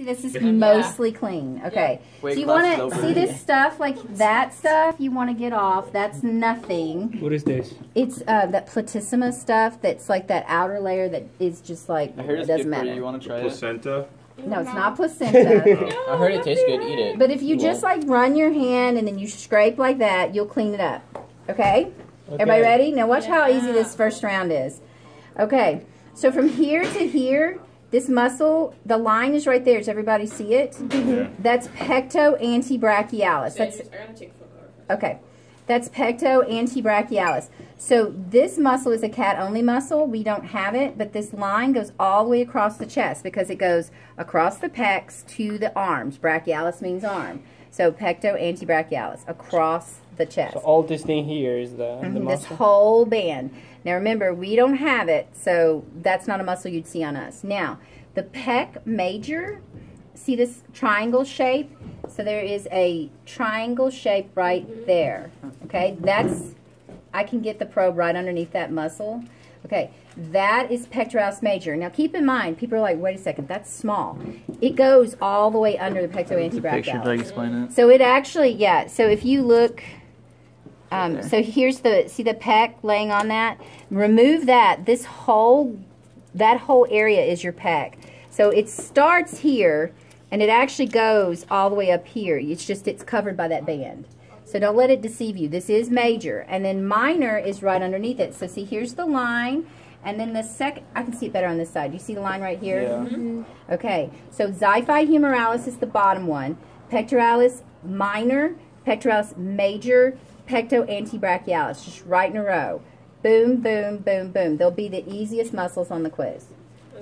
See, this is mostly clean. Okay. Weight so you want to see this stuff like that stuff you want to get off. That's nothing. What is this? It's uh, that platysma stuff that's like that outer layer that is just like I heard it doesn't good for you. matter. You want to try it? Placenta. No, it's not placenta. I heard it tastes good. Eat it. but if you You just won't. like run your hand and then you scrape like that, you'll clean it up. Okay? Everybody ready? Now watch how easy this first round is. Okay. So from here to here, this muscle, the line is right there. Does everybody see it? Yeah. That's pecto antebrachialis. That's okay. That's pecto antebrachialis. So this muscle is a cat only muscle. We don't have it, but this line goes all the way across the chest because it goes across the pecs to the arms. Brachialis means arm. So pecto antebrachialis across the chest. So all this thing here is the, the Mhm, this muscle. whole band. Now remember, we don't have it, so that's not a muscle you'd see on us. Now, the pec major, see this triangle shape? So there is a triangle shape right there. Okay, that's, I can get the probe right underneath that muscle. Okay, that is pectoralis major. Now keep in mind, people are like, wait a second, that's small. It goes all the way under the pecto Picture, explain it. So it actually, yeah. So if you look, um, so here's the see the pec laying on that. Remove that. This whole that whole area is your pec. So it starts here, and it actually goes all the way up here. It's just it's covered by that band. So don't let it deceive you. This is major, and then minor is right underneath it. So see, here's the line. And then the second, I can see it better on this side. You see the line right here? Yeah. Okay, so xiphi humeralis is the bottom one. Pectoralis minor, pectoralis major, pecto antebrachialis, just right in a row. Boom, boom, boom, boom. They'll be the easiest muscles on the quiz.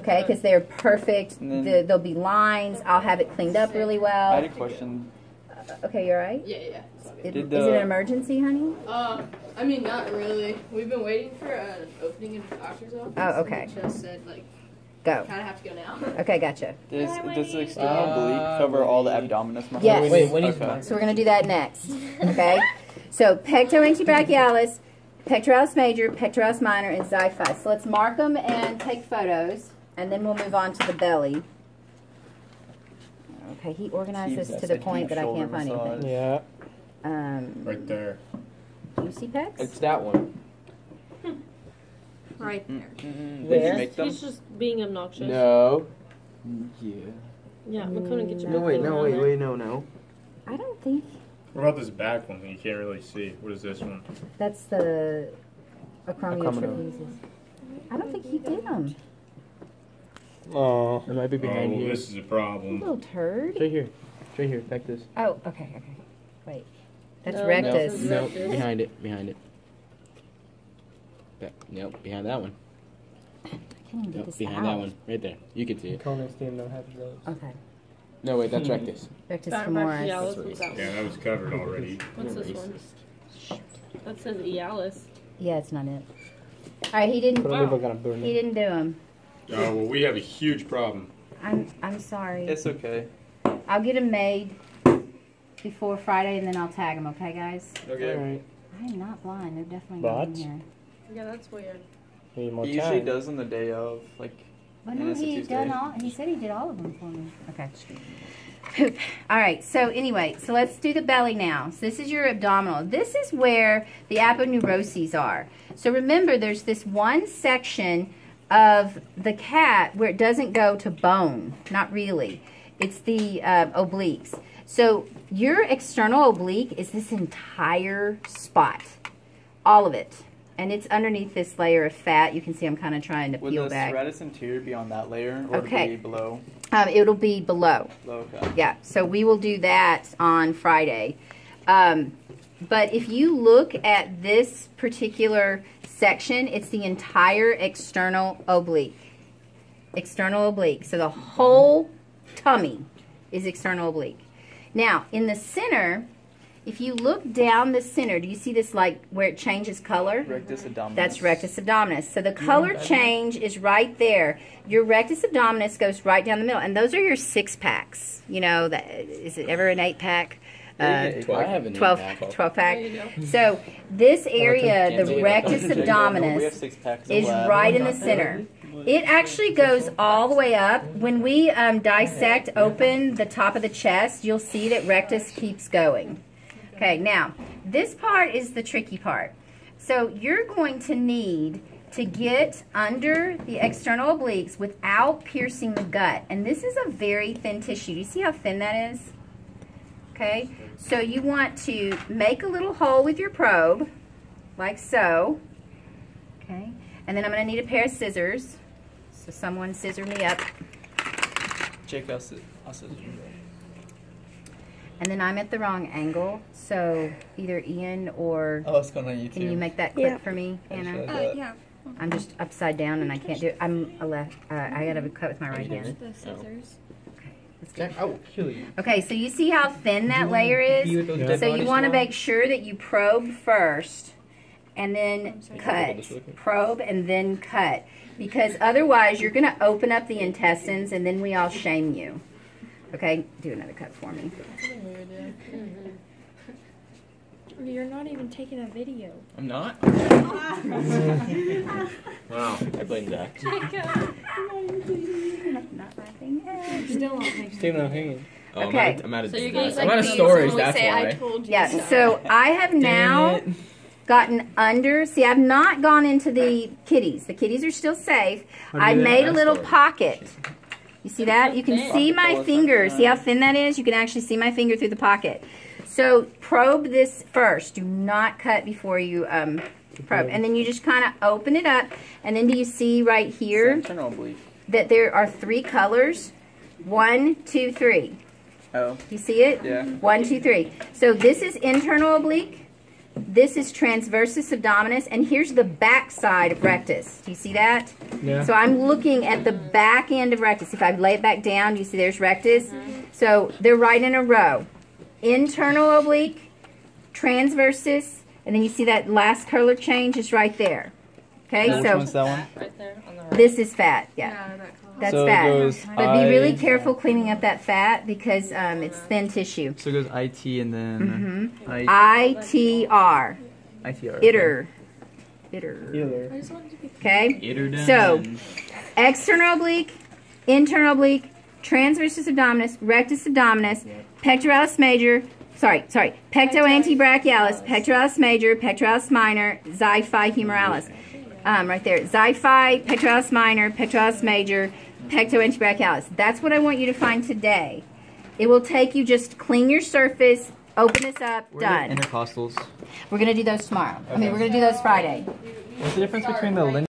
Okay, because they're perfect. The, there'll be lines. I'll have it cleaned up really well. I had a well. question. Okay, you're right. Yeah, yeah. It- Did is it an emergency, honey? Uh, I mean, not really. We've been waiting for an opening in the doctor's office. Oh, okay. And just said, like, Go. kind of have to go now. Okay, gotcha. Does, does the external Uh, oblique cover all the abdominus muscles? Yes. Wait, when he's Okay. So we're going to do that next. Okay? so pecto antebrachialis, pectoralis major, pectoralis minor, and xiphi. So let's mark them and take photos, and then we'll move on to the belly. Okay, he organized this to the point that I can't find massage. anything. Yeah. Um, Right there. do you see pecs? It's that one. Right mm-hmm. there. Mm-mm. Where? Did you make them? He's just being obnoxious. No. Yeah. Yeah, McCona, get your No, wait, finger no, wait, there. wait, no, no. I don't think What about this back one that you can't really see? What is this one? that's the acromial Acromial. I don't think he did them. Oh. It might be Oh, behind well, here. this is a problem. Little turd. Straight here. Straight here. Back this. Oh, okay, okay. Wait. That's No, rectus. no. No, Rectus. behind it. Behind it. Back. Nope, behind that one. I can't even get Nope, this behind out. that one. Right there. You can see it. Conus team don't have those. Okay. No, wait, that's rectus. Rectus Back- femoris. Brachialis, what's that? Yeah, that was covered already. What's this one? That says Ealis. Yeah, it's not it. All right, he didn't. Probably we're gonna burn He it. didn't do them. Oh, well, we have a huge problem. I'm I'm sorry. It's okay. I'll get them made before Friday, and then I'll tag them. Okay, guys? Okay. Alright. I'm not blind. They're definitely not in here. Yeah, that's weird. Need more He usually does on the day of, like. But And no, it's he done all. He said he did all of them for me. Okay. Poop. All right. So anyway, so let's do the belly now. So this is your abdominal. This is where the aponeuroses are. So remember, there's this one section of the cat where it doesn't go to bone. Not really. It's the uh, obliques. So your external oblique is this entire spot, all of it, and it's underneath this layer of fat. You can see I'm kind of trying to Would peel the serratus anterior be on that layer, or Okay. be below? Um, it'll be below. Below, okay. Yeah, so we will do that on Friday. Um, but if you look at this particular section, it's the entire external oblique. External oblique. So the whole tummy is external oblique. Now, in the center, if you look down the center, do you see this like where it changes color? Rectus abdominis. That's rectus abdominis. So the color change is right there. Your rectus abdominis goes right down the middle, and those are your six packs. You know, that is it ever an eight pack? Uh, I have an 12, eight-pack. 12 There pack. you go. So this area, the rectus abdominis, six packs of is right in the center. It actually goes all the way up. When we um, dissect open the top of the chest, you'll see that rectus keeps going. Okay, now, this part is the tricky part. So you're going to need to get under the external obliques without piercing the gut. And this is a very thin tissue. You see how thin that is? Okay, so you want to make a little hole with your probe, like so. Okay, and then I'm going to need a pair of scissors. So someone scissor me up. Jake, I'll. I'll sit. And then I'm at the wrong angle, so either Ian or Oh, it's going on YouTube. can you make that clip Yeah. for me, Anna? Uh, yeah. I'm just upside down and I can't do it. I'm a left. Uh, I gotta cut with my right hand. The scissors. Let's do it. I will kill you. Okay, so you see how thin that layer is? Yeah. So you want to make sure that you probe first and then cut. Probe and then cut. Because otherwise you're going to open up the intestines and then we all shame you. Okay, do another cut for me. Mm-hmm. You're not even taking a video. I'm not. Wow. I blame Zach. Not laughing. Still not taking Still not hanging. Oh, I'm Okay. out of- I'm out of, So you're getting I'm like out of stories. That's say, I why. told you. Yeah, so. so I have now gotten under. See, I've not gone into the kitties. The kitties are still safe. I made a little pocket. You see that? You can see my finger. See how thin that is? You can actually see my finger through the pocket. So probe this first. Do not cut before you um, probe. And then you just kind of open it up. And then do you see right here Internal oblique. that there are three colors? One, two, three. Oh, you see it? yeah. One, two, three. So this is internal oblique. This is transversus abdominis. And here's the back side of rectus. Do you see that? Yeah. So I'm looking at the back end of rectus. If I lay it back down, do you see there's rectus? Mm-hmm. So they're right in a row. Internal oblique, transversus, and then you see that last color change is right there. Okay, Which so one's that one? Right there on the right. This is fat. Yeah, Yeah, that that's so fat. Goes But be really careful cleaning up that fat because um, it's thin tissue. So it goes IT and then hmm I, I T R. ITR. Itter. Itter. Either. I just wanted to be Okay? Itter done. So, external oblique, internal oblique, transversus abdominis, rectus abdominis, pectoralis major, sorry, sorry, pecto antebrachialis, pectoralis major, pectoralis minor, xiphi humeralis. Um, right there. Xiphi, pectoralis minor, pectoralis major, pecto antebrachialis. That's what I want you to find today. It will take you just clean your surface, open this up, Where done. the intercostals. We're going to do those tomorrow. I mean, we're going to do those Friday. What's the difference between the